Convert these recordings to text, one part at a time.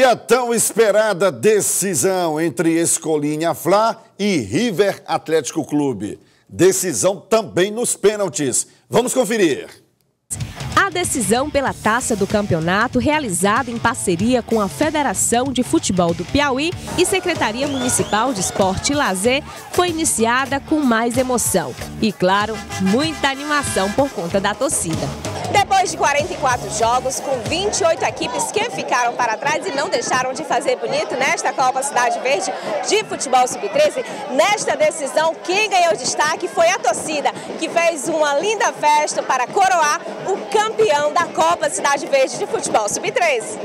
E a tão esperada decisão entre Escolinha Fla e River Atlético Clube. Decisão também nos pênaltis. Vamos conferir. A decisão pela taça do campeonato, realizada em parceria com a Federação de Futebol do Piauí e Secretaria Municipal de Esporte e Lazer, foi iniciada com mais emoção. E, claro, muita animação por conta da torcida. Depois de 44 jogos, com 28 equipes que ficaram para trás e não deixaram de fazer bonito nesta Copa Cidade Verde de Futebol Sub-13, nesta decisão, quem ganhou destaque foi a torcida, que fez uma linda festa para coroar o campeão da Copa Cidade Verde de Futebol Sub-13.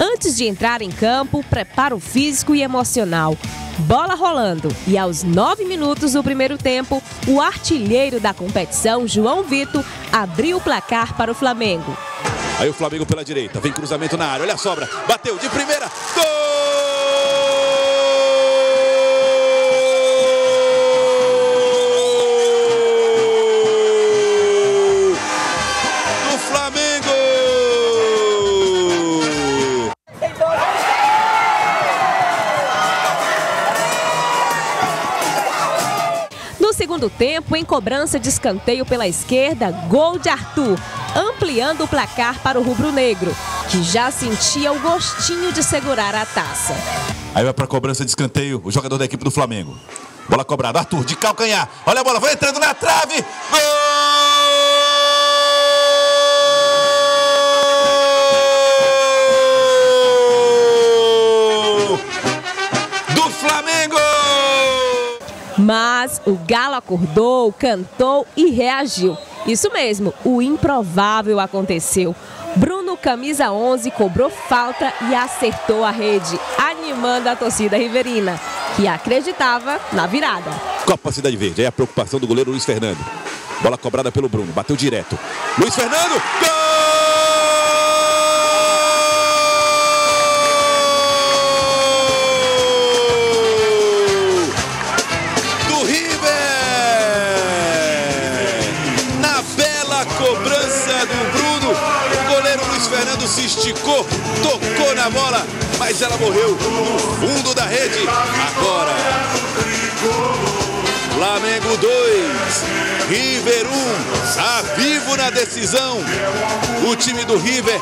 Antes de entrar em campo, preparo físico e emocional bola rolando. E aos nove minutos do primeiro tempo, o artilheiro da competição, João Vitor, abriu o placar para o Flamengo. Aí o Flamengo pela direita, vem cruzamento na área, olha a sobra, bateu de primeira, gol! Segundo tempo, em cobrança de escanteio pela esquerda, gol de Arthur, ampliando o placar para o rubro-negro, que já sentia o gostinho de segurar a taça. Aí vai para a cobrança de escanteio o jogador da equipe do Flamengo. Bola cobrada, Arthur de calcanhar. Olha a bola, vai entrando na trave. Gol! Mas o Galo acordou, cantou e reagiu. Isso mesmo, o improvável aconteceu. Bruno, camisa 11, cobrou falta e acertou a rede, animando a torcida riverina, que acreditava na virada. Copa Cidade Verde, é a preocupação do goleiro Luiz Fernando. Bola cobrada pelo Bruno, bateu direto. Luiz Fernando, gol! Se esticou, tocou na bola, mas ela morreu no fundo da rede. Agora, Flamengo 2, River 1, está vivo na decisão. O time do River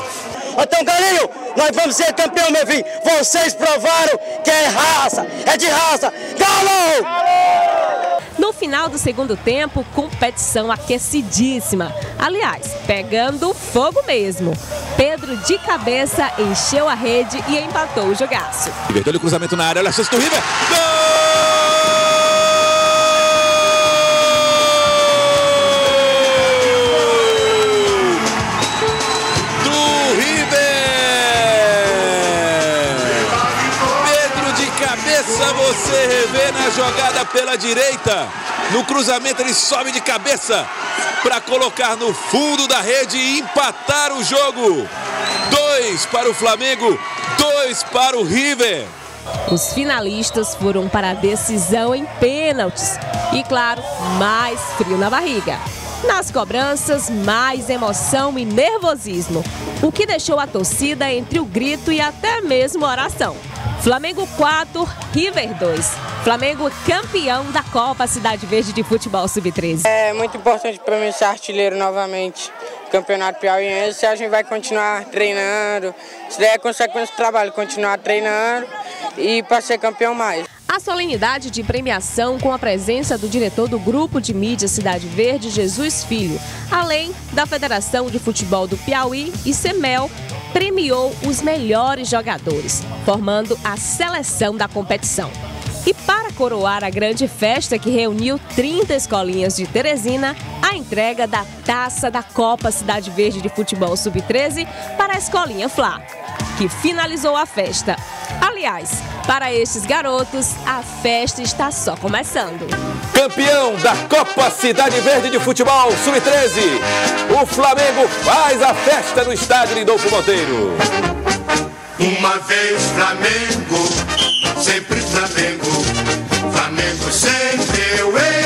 então, Galinho, nós vamos ser campeão, meu filho. Vocês provaram que é raça, é de raça. Galo! No final do segundo tempo, competição aquecidíssima. Aliás, pegando fogo mesmo. Pedro de cabeça encheu a rede e empatou o jogaço. Inverteu o cruzamento na área, olha a chance do River. Gol! você revê na jogada pela direita. No cruzamento ele sobe de cabeça para colocar no fundo da rede e empatar o jogo. Dois para o Flamengo, dois para o River. Os finalistas foram para a decisão em pênaltis. E claro, mais frio na barriga. Nas cobranças, mais emoção e nervosismo, o que deixou a torcida entre o grito e até mesmo oração. Flamengo 4, River 2. Flamengo campeão da Copa Cidade Verde de Futebol Sub-13. É muito importante para mim ser artilheiro novamente. Campeonato Piauiense, a gente vai continuar treinando. Isso daí é consequência do trabalho, continuar treinando e para ser campeão mais. A solenidade de premiação com a presença do diretor do Grupo de Mídia Cidade Verde, Jesus Filho, além da Federação de Futebol do Piauí e CEMEL, premiou os melhores jogadores, formando a seleção da competição. E para coroar a grande festa que reuniu 30 escolinhas de Teresina, a entrega da taça da Copa Cidade Verde de Futebol Sub-13 para a escolinha Flá, que finalizou a festa. Aliás, para estes garotos, a festa está só começando. Campeão da Copa Cidade Verde de Futebol Sub-13, o Flamengo faz a festa no estádio Lindolfo Monteiro. Uma vez Flamengo, sempre Flamengo. Flamengo sempre eu.